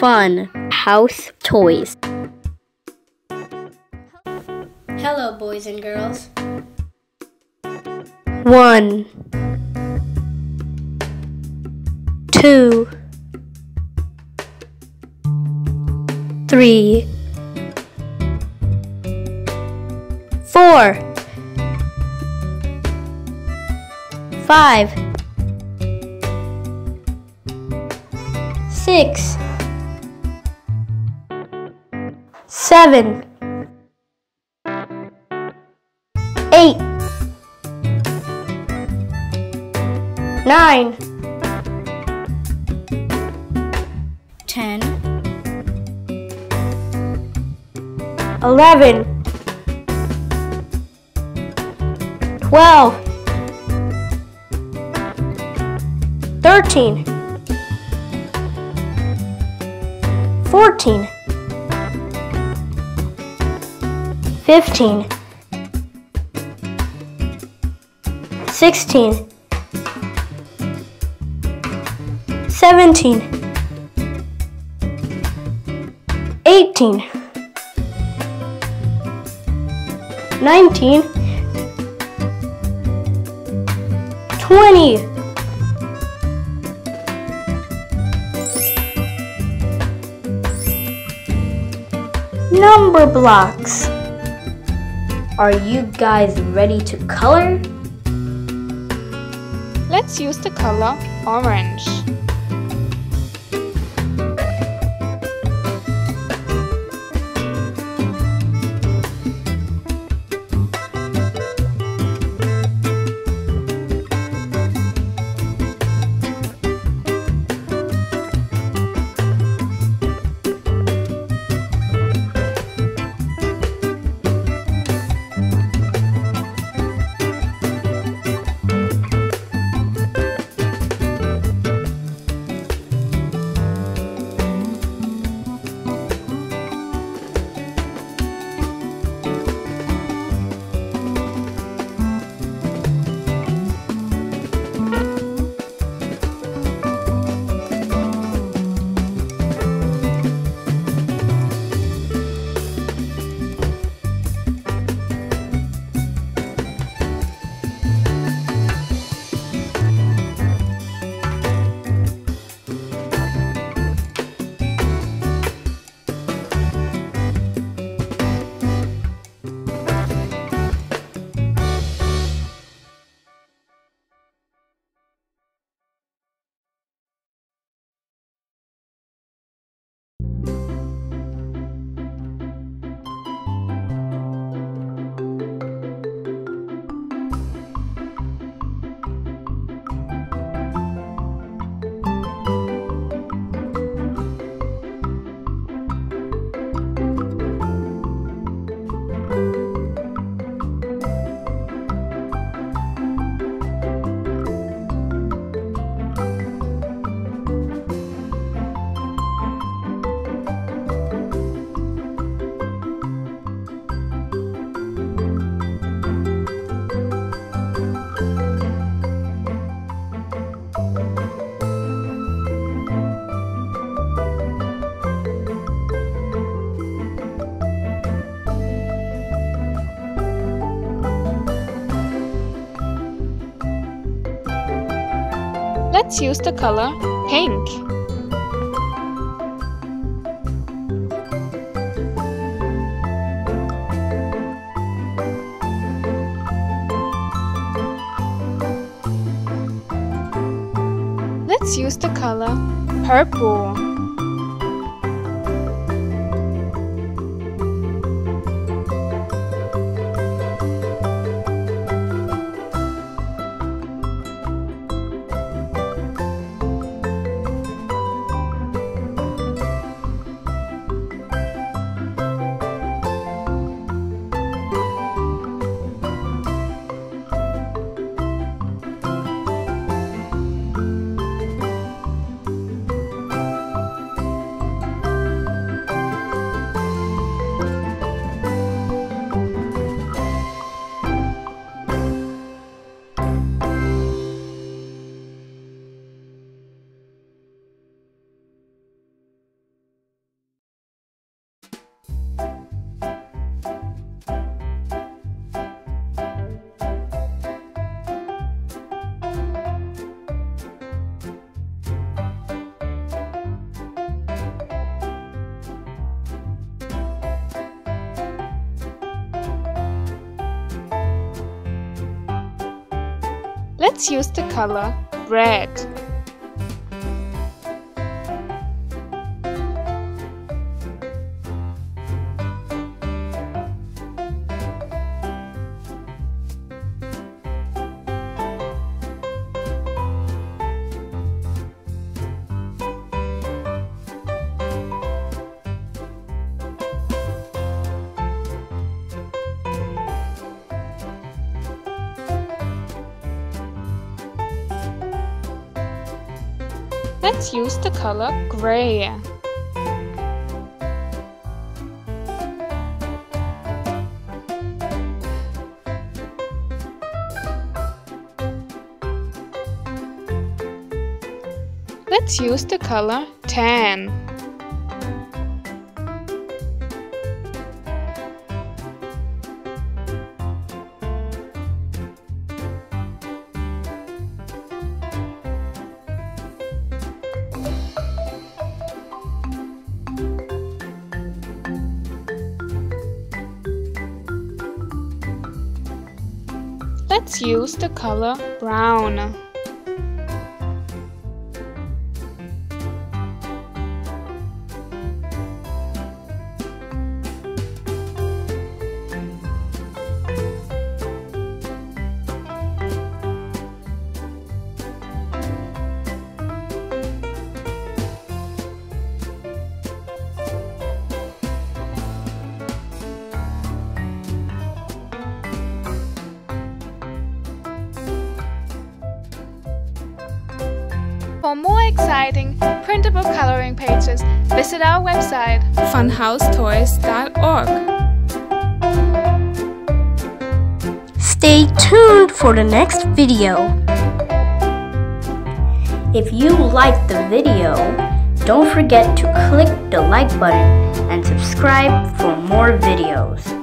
fun house toys. Hello, boys and girls. One, two, three, four, five, six, seven, eight, nine, ten, eleven, twelve, thirteen, fourteen, fifteen, sixteen, seventeen, eighteen, nineteen, twenty. Number blocks. Are you guys ready to color? Let's use the color orange. Bye. Let's use the color pink. Let's use the color purple. Let's use the color red. Let's use the color gray. Let's use the color tan. Let's use the color brown. For more exciting printable coloring pages, visit our website funhousetoys.org. Stay tuned for the next video. If you liked the video, don't forget to click the like button and subscribe for more videos.